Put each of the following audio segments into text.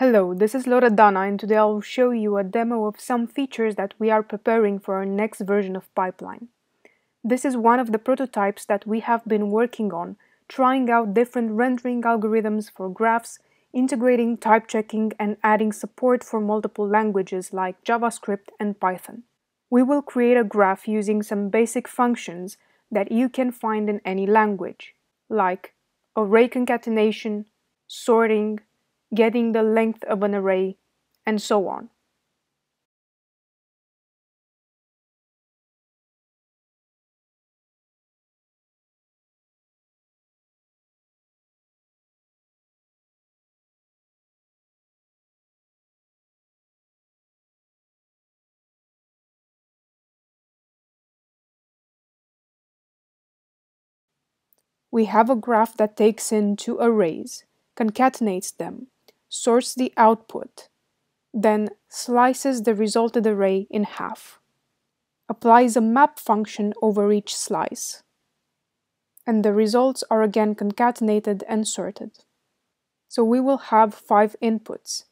Hello, this is Loredana and today I'll show you a demo of some features that we are preparing for our next version of Pipeline. This is one of the prototypes that we have been working on, trying out different rendering algorithms for graphs, integrating type checking and adding support for multiple languages like JavaScript and Python. We will create a graph using some basic functions that you can find in any language, like array concatenation, sorting, getting the length of an array, and so on. We have a graph that takes in two arrays, concatenates them, sorts the output, then slices the resulted array in half, applies a map function over each slice, and the results are again concatenated and sorted. So we will have five inputs,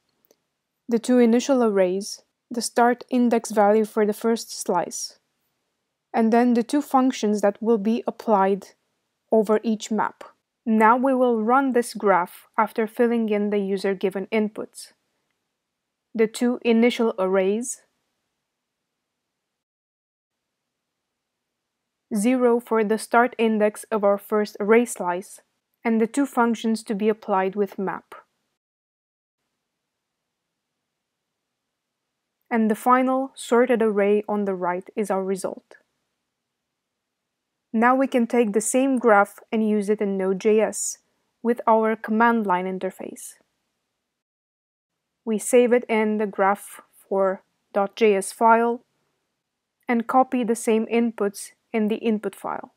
the two initial arrays, the start index value for the first slice, and then the two functions that will be applied over each map. Now we will run this graph after filling in the user-given inputs. The two initial arrays, 0 for the start index of our first array slice, and the two functions to be applied with map. And the final sorted array on the right is our result. Now we can take the same graph and use it in Node.js with our command line interface. We save it in the graph4.js file and copy the same inputs in the input file.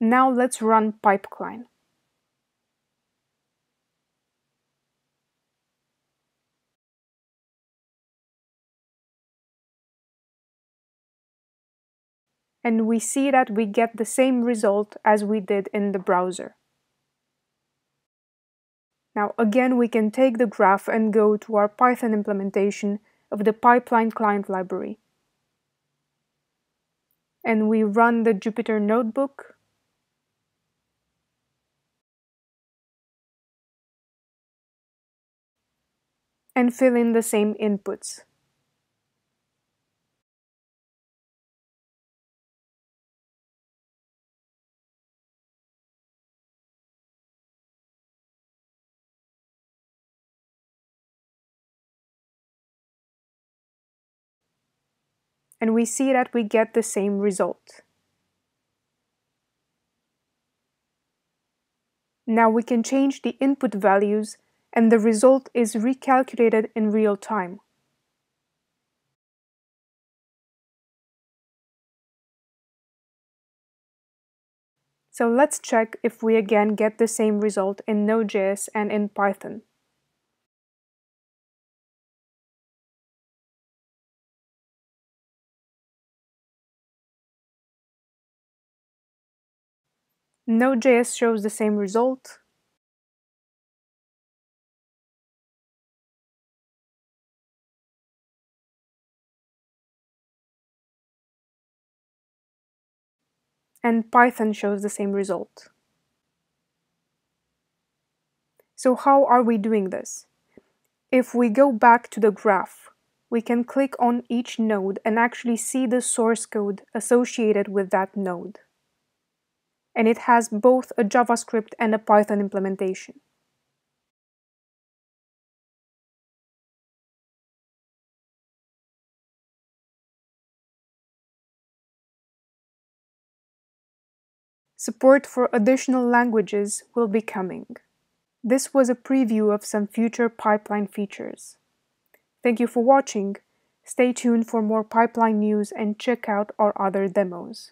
Now let's run pipecline. And we see that we get the same result as we did in the browser. Now again we can take the graph and go to our Python implementation of the pipeline client library. And we run the Jupyter notebook and fill in the same inputs. And we see that we get the same result. Now we can change the input values and the result is recalculated in real time. So let's check if we again get the same result in Node.js and in Python. Node.js shows the same result. And Python shows the same result. So how are we doing this? If we go back to the graph, we can click on each node and actually see the source code associated with that node and it has both a JavaScript and a Python implementation. Support for additional languages will be coming. This was a preview of some future pipeline features. Thank you for watching. Stay tuned for more pipeline news and check out our other demos.